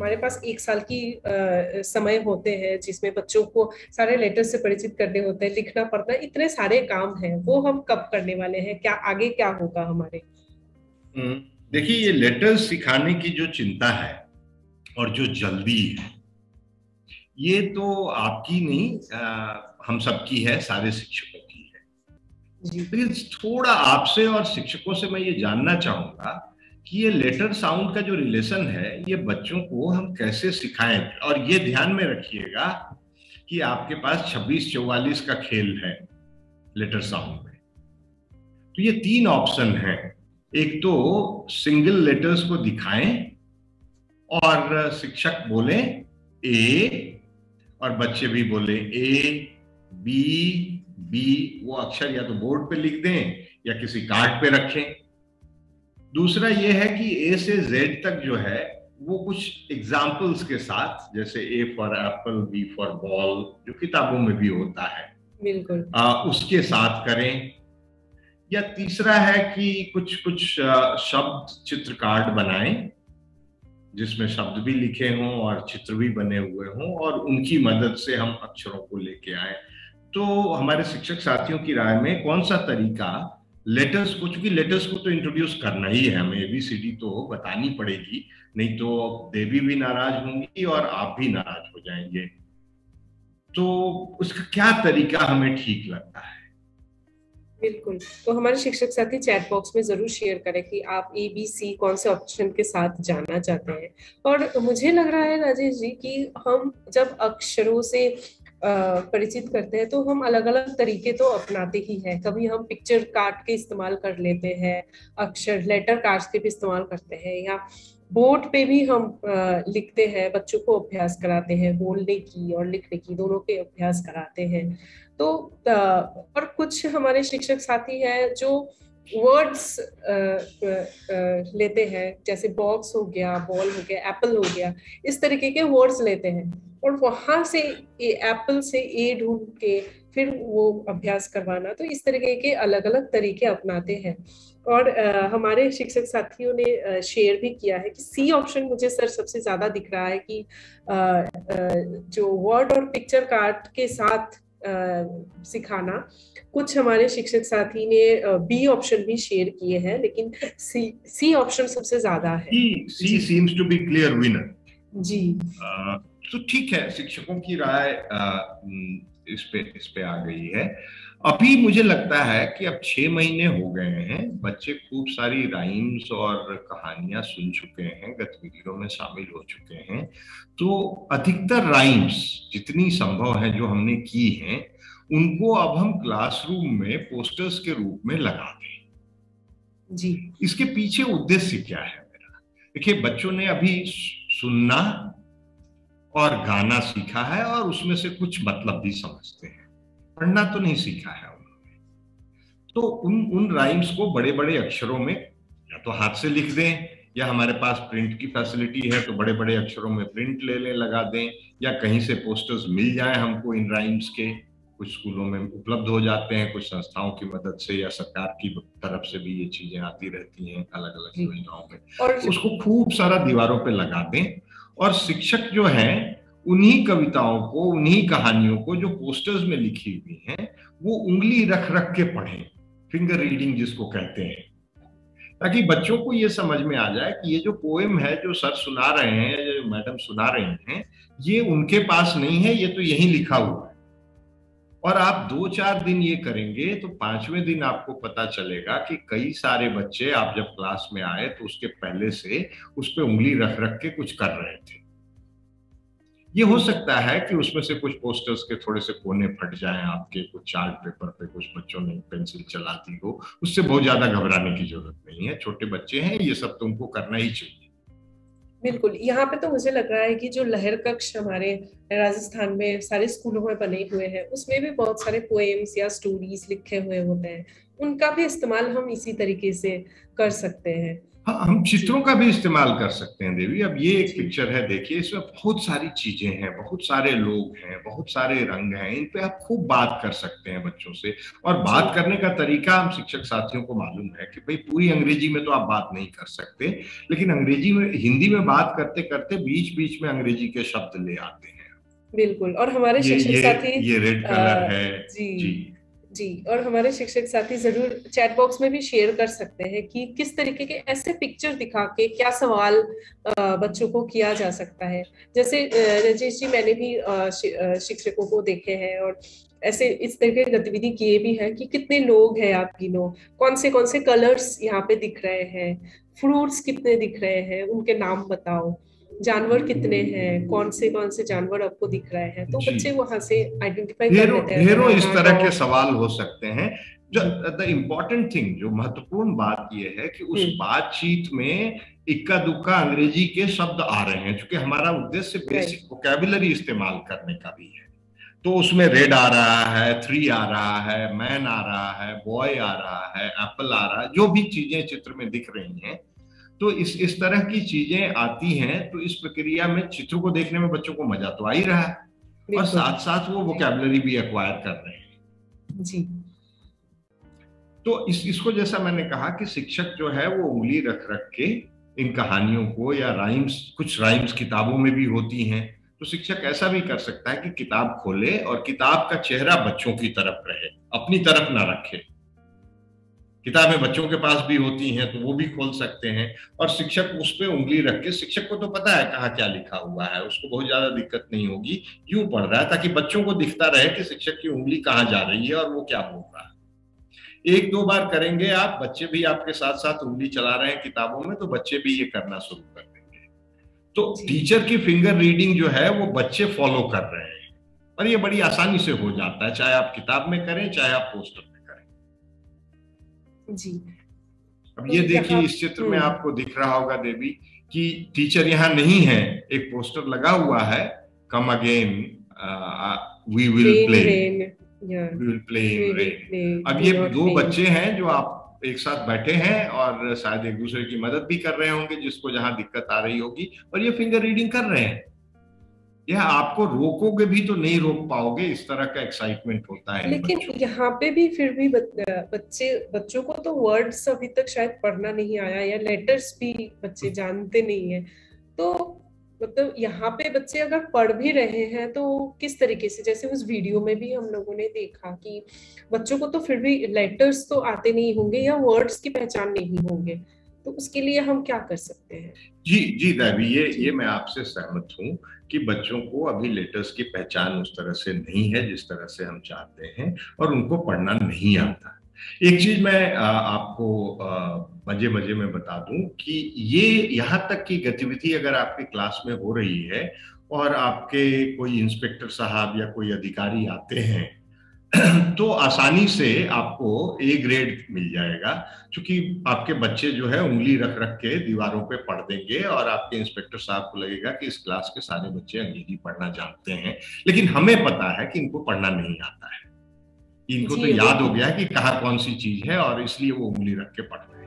हमारे पास एक साल की आ, समय होते हैं जिसमें बच्चों को सारे लेटर से परिचित करने होते हैं लिखना पढ़ना इतने सारे काम हैं वो हम कब करने वाले हैं क्या आगे क्या होगा हमारे? हम्म, देखिए ये लेटर्स सिखाने की जो चिंता है और जो जल्दी है ये तो आपकी नहीं आ, हम सबकी है सारे शिक्षकों की है। लेकिन थोड़ा आपसे और शिक्षकों से मैं ये जानना चाहूँगा कि ये लेटर साउंड का जो रिलेशन है, ये बच्चों को हम कैसे सिखाएँ? और ये ध्यान में रखिएगा कि आपके पास 26 चौवालीस का खेल है लेटर साउंड में। तो ये तीन ऑप्शन है। एक तो सिंगल लेटर्स को दिखाएँ और शिक्षक बोले ए और बच्चे भी बोले ए बी बी वो अक्षर या तो बोर्ड पे लिख दें या किसी कार्ड पे रखें। दूसरा ये है कि ए से जेड तक जो है वो कुछ एग्जाम्पल्स के साथ जैसे A for apple B for ball जो किताबों में भी होता है बिल्कुल। उसके साथ करें। या तीसरा है कि कुछ कुछ शब्द चित्र कार्ड बनाएँ जिसमें शब्द भी लिखे हों और चित्र भी बने हुए हों और उनकी मदद से हम अक्षरों को लेके आए। तो हमारे शिक्षक साथियों की राय में कौन सा तरीका लेटर्स को, चूँकि लेटर्स को तो इंट्रोड्यूस करना ही है हमें एबीसीडी तो बतानी पड़ेगी, नहीं तो देवी भी नाराज़ होंगी और आप भी नाराज़ हो जाएँगे। तो उसका क्या तरीका हमें ठीक लगता है? बिल्कुल। तो हमारे शिक्षक साथी चैट बॉक्स में ज़रूर शेयर करें कि आप ए बी सी कौन से ऑप्शन के साथ जाना चाहते हैं। और मुझे लग रहा है राजेश जी कि हम जब अक्षरों से परिचित करते हैं तो हम अलग अलग तरीके तो अपनाते ही हैं। कभी हम पिक्चर कार्ड के इस्तेमाल कर लेते हैं, अक्षर लेटर कार्ड्स के भी इस्तेमाल करते हैं, या बोर्ड पे भी हम लिखते हैं, बच्चों को अभ्यास कराते हैं, बोलने की और लिखने की, दोनों के अभ्यास कराते हैं। तो और कुछ हमारे शिक्षक साथी हैं जो वर्ड्स लेते हैं जैसे बॉक्स हो गया बॉल हो गया एप्पल हो गया इस तरीके के वर्ड्स लेते हैं। और वहाँ से एप्पल से ए ढूंढ के फिर वो अभ्यास करवाना तो इस तरीके के अलग अलग तरीके अपनाते हैं। और आ, हमारे शिक्षक साथियों ने शेयर भी किया है कि सी ऑप्शन मुझे सर सबसे ज़्यादा दिख रहा है कि आ, आ, जो वर्ड और पिक्चर कार्ड के साथ सिखाना। कुछ हमारे शिक्षक साथी ने बी ऑप्शन भी शेयर किए हैं लेकिन सी सी ऑप्शन सबसे ज़्यादा है। C seems to be clear winner जी। तो ठीक है शिक्षकों की राय इस पे इस पे आ गई है। अभी मुझे लगता है कि अब छह महीने हो गए हैं बच्चे खूब सारी राइम्स और कहानियाँ सुन चुके हैं गतिविधियों में शामिल हो चुके हैं। तो अधिकतर राइम्स जितनी संभव है जो हमने की हैं उनको अब हम क्लासरूम में पोस्टर्स के रूप में लगा दें। जी। इसके पीछे उद्देश्य क्या है मेरा? देखिए बच्चों ने अभी सुनना और गाना सीखा है और उसमें से कुछ मतलब भी समझते हैं। पढ़ना तो नहीं सीखा है उन्होंने। तो उन उन राइम्स को बड़े बड़े अक्षरों में या तो हाथ से लिख दें या हमारे पास प्रिंट की फैसिलिटी है तो बड़े बड़े अक्षरों में प्रिंट ले लें लगा दें या कहीं से पोस्टर्स मिल जाए हमको इन राइम्स के कुछ स्कूलों में उपलब्ध हो जाते हैं कुछ संस्थाओं की मदद से या सरकार की तरफ़ से भी ये चीज़ें आती रहती हैं अलग अलग योजनाओं में। और उसको खूब सारा दीवारों पे लगा दें और शिक्षक जो है उन्हीं कविताओं को उन्हीं कहानियों को जो पोस्टर्स में लिखी हुई हैं वो उंगली रख रख के पढ़ें फिंगर रीडिंग जिसको कहते हैं। ताकि बच्चों को ये समझ में आ जाए कि ये जो पोएम है, जो सर सुना रहे हैं जो मैडम सुना रहे हैं, ये उनके पास नहीं है, ये तो यही लिखा हुआ है। और आप दो चार दिन ये करेंगे तो पाँचवें दिन आपको पता चलेगा कि कई सारे बच्चे आप जब क्लास में आए तो उसके पहले से उस पर उंगली रख रख के कुछ कर रहे थे। ये हो सकता है कि उसमें से कुछ पोस्टर्स के थोड़े से कोने फट जाएँ, आपके कुछ चार्ट पेपर पे कुछ बच्चों ने पेंसिल चला दी हो। उससे बहुत ज़्यादा घबराने की ज़रूरत नहीं है। छोटे बच्चे हैं, ये सब तुमको करना ही चाहिए। बिल्कुल। यहाँ पे तो मुझे लग रहा है कि जो लहर कक्ष हमारे राजस्थान में सारे स्कूलों में बने हुए हैं, उसमें भी बहुत सारे पोएम्स या स्टोरीज लिखे हुए होते हैं। उनका भी इस्तेमाल हम इसी तरीके से कर सकते हाँ। हम चित्रों का भी इस्तेमाल कर सकते हैं देवी। अब ये एक पिक्चर है देखिए इसमें बहुत सारी चीज़ें हैं बहुत सारे लोग हैं बहुत सारे रंग हैं इन पे आप खूब बात कर सकते हैं बच्चों से। और बात करने का तरीका हम शिक्षक साथियों को मालूम है कि भाई पूरी अंग्रेज़ी में तो आप बात नहीं कर सकते लेकिन अंग्रेज़ी में हिंदी में बात करते करते बीच बीच में अंग्रेज़ी के शब्द ले आते हैं। बिल्कुल और हमारे शिक्षक साथी ये रेड कलर है। जी, जी। जी, और हमारे शिक्षक साथी ज़रूर चैट बॉक्स में भी शेयर कर सकते हैं कि किस तरीके के ऐसे पिक्चर दिखा के क्या सवाल बच्चों को किया जा सकता है। जैसे रजेश जी, मैंने भी शिक्षकों को देखे हैं और ऐसे इस तरह के गतिविधि किए भी है कि कितने लोग हैं आप गिनो कौन से कौन से कलर्स यहाँ पे दिख रहे हैं फ्रूट्स कितने दिख रहे हैं, उनके नाम बताओ। जानवर कितने हैं? कौन से कौन से जानवर आपको दिख रहे हैं? तो बच्चे वहाँ से आइडेंटिफाई कर लेते हैं। ढेरों इस तरह के सवाल हो सकते हैं। जो द इम्पोर्टेंट थिंग जो महत्वपूर्ण बात यह है कि उस हम्म। बातचीत में इक्का दुक्का अंग्रेज़ी के शब्द आ रहे हैं क्योंकि हमारा उद्देश्य बेसिक वोकेबुलरी इस्तेमाल करने का भी है। तो उसमें रेड आ रहा है थ्री आ रहा है मैन आ रहा है बॉय आ रहा है एप्पल आ रहा है जो भी चीज़ें चित्र में दिख रही हैं तो इस इस तरह की चीज़ें आती हैं तो इस प्रक्रिया में चित्र को देखने में बच्चों को मज़ा तो आ ही रहा है। और साथ साथ वो वोकेबलरी भी एक्वायर कर रहे हैं। जी। तो इस इसको जैसा मैंने कहा कि शिक्षक जो है वो उंगली रख रख के इन कहानियों को या राइम्स कुछ राइम्स किताबों में भी होती हैं तो शिक्षक ऐसा भी कर सकता है कि किताब खोले और किताब का चेहरा बच्चों की तरफ़ रहे अपनी तरफ़ ना रखे। किताबें बच्चों के पास भी होती हैं तो वो भी खोल सकते हैं। और शिक्षक उस पर उंगली रख के शिक्षक को तो पता है कहाँ क्या लिखा हुआ है उसको बहुत ज़्यादा दिक्कत नहीं होगी यूँ पढ़ रहा है ताकि बच्चों को दिखता रहे कि शिक्षक की उंगली कहाँ जा रही है और वो क्या बोल रहा है। एक दो बार करेंगे आप बच्चे भी आपके साथ साथ उंगली चला रहे हैं किताबों में तो बच्चे भी ये करना शुरू कर देंगे। तो टीचर की फिंगर रीडिंग जो है वो बच्चे फॉलो कर रहे हैं। और ये बड़ी आसानी से हो जाता है चाहे आप किताब में करें चाहे आप पोस्टर जी। अब ये तो देखिए इस चित्र में हम्म। आपको दिख रहा होगा देवी कि टीचर यहाँ नहीं है एक पोस्टर लगा हुआ है come again we will play we will play in rain अब ये दो बच्चे हैं जो आप एक साथ बैठे हैं और शायद एक दूसरे की मदद भी कर रहे होंगे जिसको जहाँ दिक्कत आ रही होगी और ये फिंगर रीडिंग कर रहे हैं। यह आपको रोकोगे भी तो नहीं रोक पाओगे इस तरह का एक्साइटमेंट होता है लेकिन यहाँ पे भी फिर भी बच्चे बच्चों को तो वर्ड्स अभी तक शायद पढ़ना नहीं आया या लेटर्स भी बच्चे जानते नहीं है। तो मतलब यहाँ पे बच्चे अगर पढ़ भी रहे हैं तो किस तरीके से जैसे उस वीडियो में भी हम लोगों ने देखा कि बच्चों को तो फिर भी लेटर्स तो आते नहीं होंगे या वर्ड्स की पहचान नहीं होंगे। तो उसके लिए हम क्या कर सकते हैं? जी जी दैवी ये ये मैं आपसे सहमत हूँ। कि बच्चों को अभी लेटर्स की पहचान उस तरह से नहीं है जिस तरह से हम चाहते हैं और उनको पढ़ना नहीं आता। एक चीज़ मैं आपको मज़े मज़े में बता दूँ कि ये यहाँ तक की गतिविधि अगर आपकी क्लास में हो रही है और आपके कोई इंस्पेक्टर साहब या कोई अधिकारी आते हैं तो आसानी से आपको ए ग्रेड मिल जाएगा क्योंकि आपके बच्चे जो है उंगली रख रख के दीवारों पे पढ़ देंगे और आपके इंस्पेक्टर साहब को लगेगा कि इस क्लास के सारे बच्चे अंग्रेज़ी पढ़ना जानते हैं। लेकिन हमें पता है कि इनको पढ़ना नहीं आता है। इनको तो याद हो गया है कि कहा कौन सी चीज़ है और इसलिए वो उंगली रख के पढ़ रहे